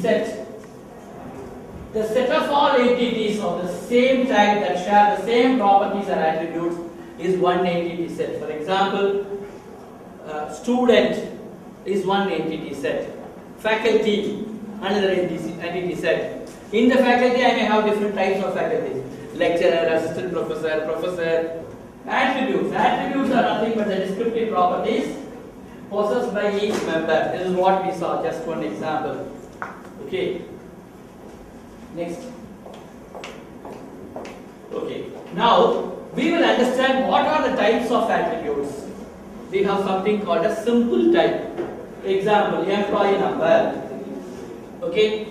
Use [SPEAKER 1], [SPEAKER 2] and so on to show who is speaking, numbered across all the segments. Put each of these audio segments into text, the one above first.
[SPEAKER 1] set. The set of all entities of the same type that share the same properties and attributes is one entity set. For example, uh, student is one entity set. Faculty, another entity, set. In the faculty, I may have different types of faculties. Lecturer, assistant professor, professor. Attributes. Attributes are nothing but the descriptive properties possessed by each member. This is what we saw, just one example. Okay. Next. Okay. Now, we will understand what are the types of attributes. We have something called a simple type. Example, employee number. Okay.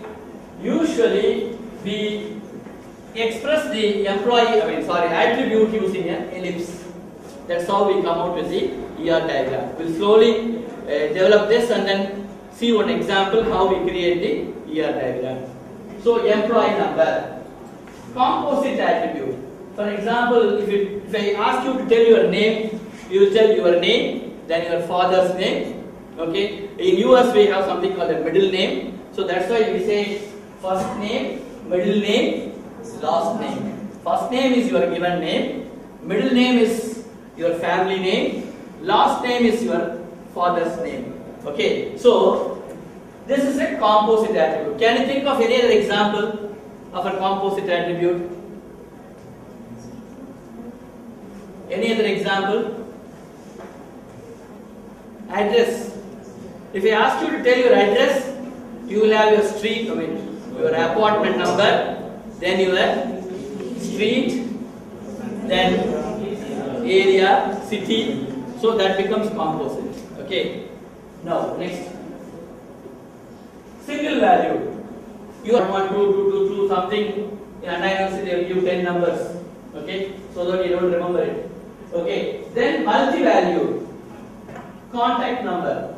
[SPEAKER 1] Usually, we express the employee, I mean, sorry, attribute using an ellipse. That's how we come out with the ER diagram. We'll slowly uh, develop this and then see one example how we create the ER diagram. So, employee number, composite attribute. For example, if, it, if I ask you to tell your name, you will tell your name, then your father's name. Okay. In US, we have something called a middle name. So that's why we say first name, middle name, last name. First name is your given name, middle name is your family name, last name is your father's name. Okay, so this is a composite attribute. Can you think of any other example of a composite attribute? Any other example? Address. If I ask you to tell your address, you will have your street, I mean, your apartment number, then your street, then area, city. So that becomes composite. Okay. Now, next. Single value. You are 1, 2, 2, 2, 2, something. In anti they will give 10 numbers. Okay. So that you don't remember it. Okay. Then multi value. Contact number.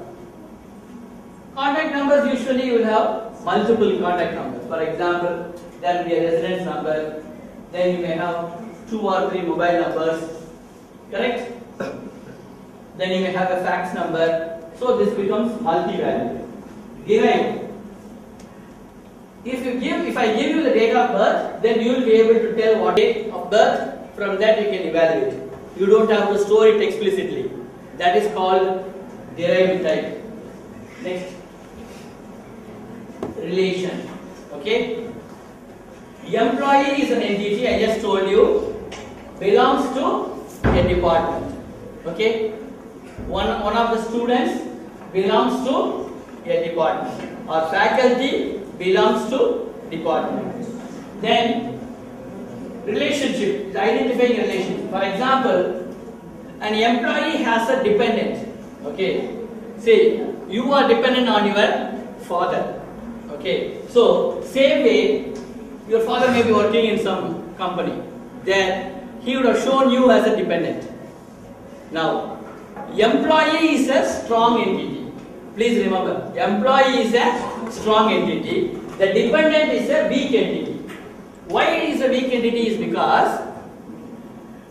[SPEAKER 1] Contact numbers usually you will have multiple contact numbers. For example, there will be a residence number, then you may have two or three mobile numbers, correct? Then you may have a fax number. So this becomes multi-value. Given. If you give, if I give you the date of birth, then you will be able to tell what date of birth. From that you can evaluate. You don't have to store it explicitly. That is called derived type. Next relation. Okay. Employee is an entity, I just told you, belongs to a department. Okay. One, one of the students belongs to a department or faculty belongs to department. Then relationship identifying relationship. For example, an employee has a dependent. Okay. Say you are dependent on your father. Okay. So same way, your father may be working in some company. Then he would have shown you as a dependent. Now, employee is a strong entity. Please remember, employee is a strong entity. The dependent is a weak entity. Why it is a weak entity is because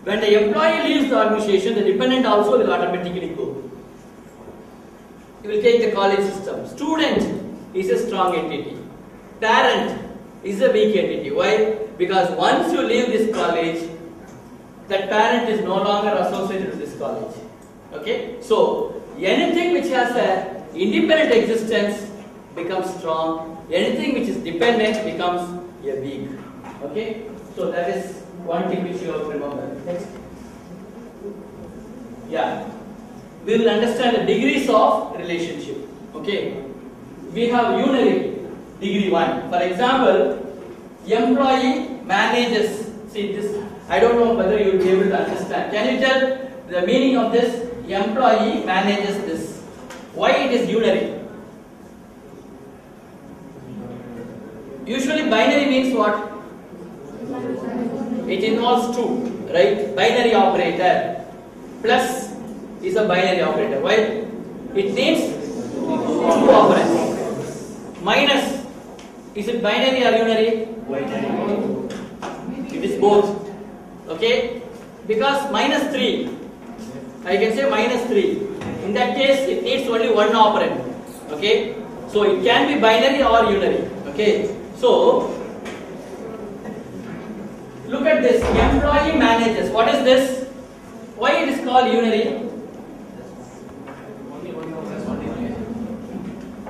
[SPEAKER 1] when the employee leaves the organization, the dependent also will automatically go. You will take the college system. Student is a strong entity. Parent is a weak entity. Why? Because once you leave this college, that parent is no longer associated with this college. Okay? So, anything which has a independent existence becomes strong. Anything which is dependent becomes a weak. Okay? So, that is one thing which you have to remember. Next. Yeah. We will understand the degrees of relationship. Okay? We have unary, degree 1. For example, employee manages. See this, I don't know whether you will be able to understand. Can you tell the meaning of this? Employee manages this. Why it is unary? Usually binary means what? It involves two, right? Binary operator plus is a binary operator. Why? It needs two operands. Minus, is it binary or unary? It is both. Okay? Because minus 3, I can say minus 3. In that case, it needs only one operand. Okay? So it can be binary or unary. Okay. So look at this employee managers. What is this? Why it is called unary?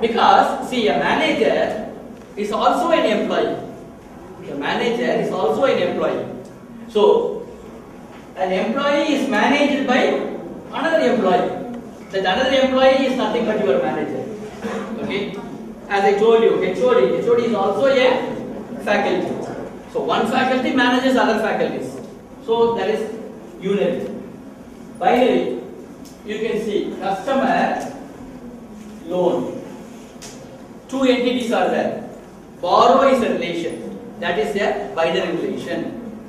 [SPEAKER 1] Because see a manager is also an employee. The manager is also an employee. So an employee is managed. That another employee is nothing but your manager. Okay? As I told you, HOD, HOD is also a faculty. So one faculty manages other faculties. So that is unary. Binary, you can see customer loan. Two entities are there. Borrow is a relation. That is a binary relation.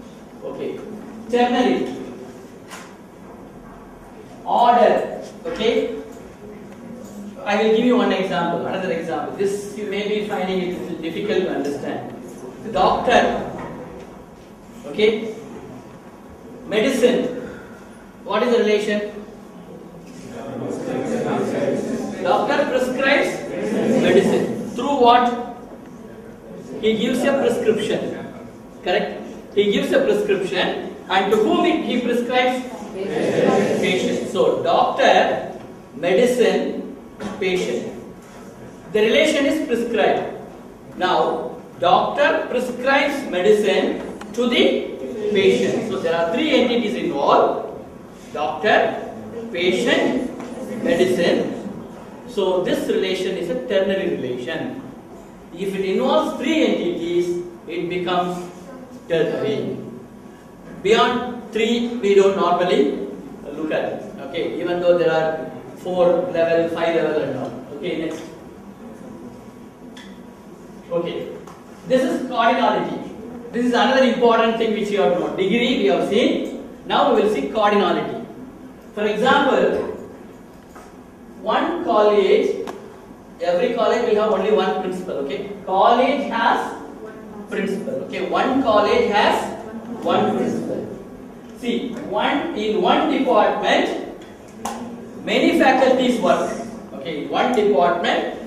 [SPEAKER 1] Okay. Ternary. Order. Okay. I will give you one example, another example. This you may be finding it difficult to understand. The doctor. Okay. Medicine. What is the relation? Doctor prescribes medicine. Through what? He gives a prescription. Correct? He gives a prescription and to whom it, he prescribes? Patient. So, doctor, medicine, patient. The relation is prescribed. Now, doctor prescribes medicine to the patient. So, there are three entities involved. Doctor, patient, medicine. So, this relation is a ternary relation. If it involves three entities, it becomes ternary. Beyond three, we don't normally look at it. Okay, even though there are four level, five level, and all. Okay, next. Okay, this is cardinality. This is another important thing which you have to know. Degree we have seen. Now we will see cardinality. For example, one college, every college will have only one principal. Okay, college has principal. Okay, one college has one principal. See, one in one department, many faculties work. Okay, in one department,